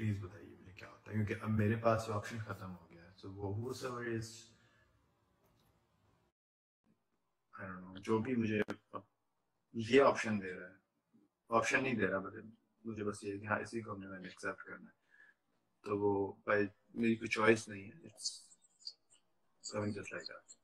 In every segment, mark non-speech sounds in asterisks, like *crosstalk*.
Please بتائیے مجھے کیا ہوتا ہے کیونکہ اب میرے پاس جو آپشن ختم ہو گیا ہے سو وہ سور از جو بھی مجھے یہ آپشن دے رہا ہے آپشن نہیں دے رہا بٹ مجھے بس یہ کہ ہاں اسی کو میں نے ایکسیپٹ کرنا ہے تو وہ میری کوئی چوائس نہیں ہے it's something just like that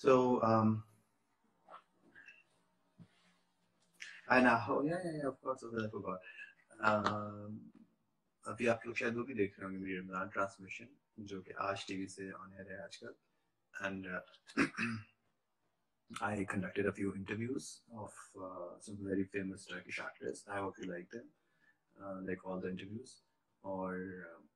So, um, I know. Oh, yeah, yeah, yeah, of course, I forgot. Um, अभी आप लोग शायद वो भी देख रहे होंगे मेरी रमजान ट्रांसमिशन जो कि आज टीवी से ऑन एयर है आजकल and uh, *clears throat* I conducted a few interviews of uh, some very famous Turkish actors. I hope you like them, uh, like all the interviews. Or um,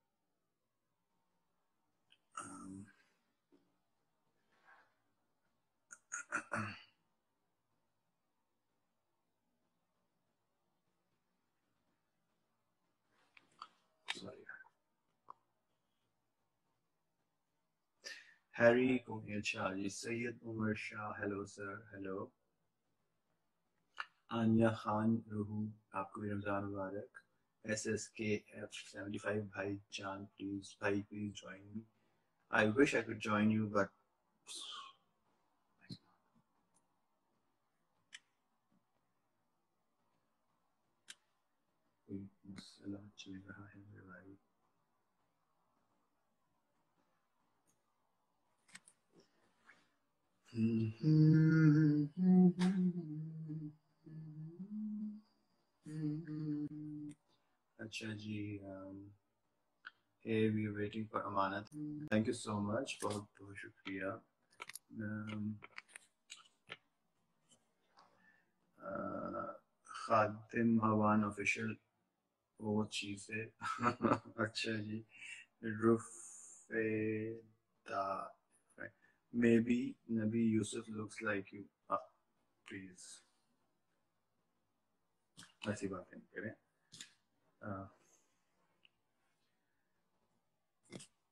Harry Kumail Shah ji Syed Umar Shah hello sir hello Aniya Khan روحو آپ کو بھی رمضان مبارک S S K F seventy five بھائی جان please بھائی please join me I wish I code join you but چل رہا ہے میرے بھائی اچھا جی waiting for Amanat thank you so much بہت بہت شکریہ خاتم آفیشیل وہ چیز ہے *laughs* اچھا جی Maybe Nabi Yusuf maybe Nabi Yusuf likes like you کریں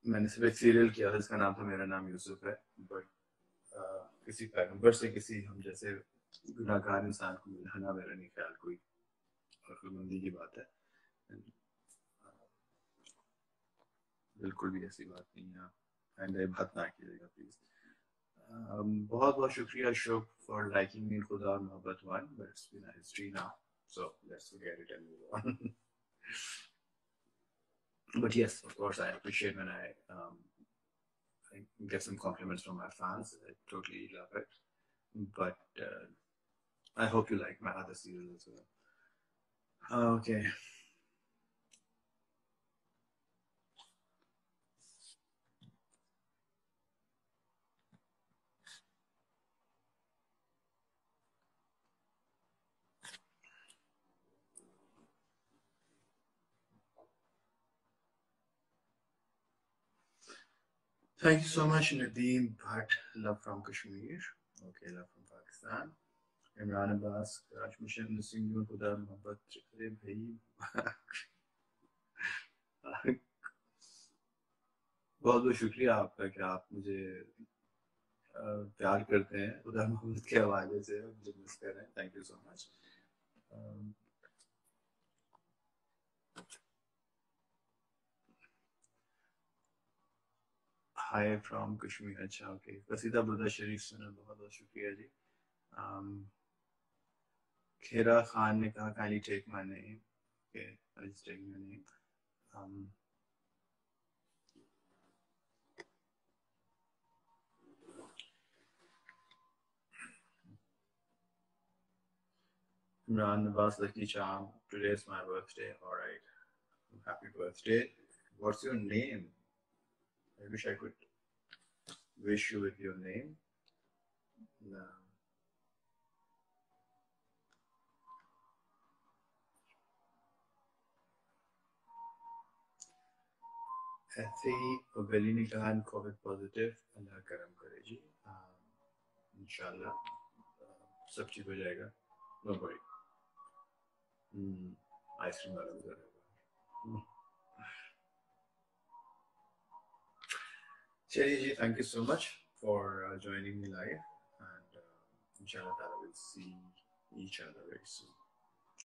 میں کسی ہم جیسے گار انسان کو مل میرا نہیں خیال کوئی حق مندی کی بات ہے بالکل بھی ایسی بات نہیں ہے بات نہ کیجیے گا پلیز Um, बहुत बहुत शुक्रिया अशोक फॉर लाइकिंग नील खुदा और मोहब्बत one but it's been a history now so let's forget it and move on *laughs* but yes of course i appreciate when um, i get some compliments from my fans i totally love it but uh, i hope you like my other series as well okay Thank you so much, Nadeem Bhatt, love love from from Kashmir. Okay, Pakistan. محبت بہت بہت شکریہ آپ کا کہ آپ مجھے پیار کرتے ہیں خدا محبت کے حوالے سے مجھے مس کر رہے ہیں thank you so much hi from Kashmir اچھا اوکے قصیدہ شریف سنا بہت بہت شکریہ جی کھیرا خان نوازی birthday name I I wish wish could you with your name. ایسے اللہ کرم کرے جی ان شاء اللہ سب ٹھیک ہو جائے گا Sheriji, thank you so much for uh, joining me live. And uh, inshallah, we will see each other very soon.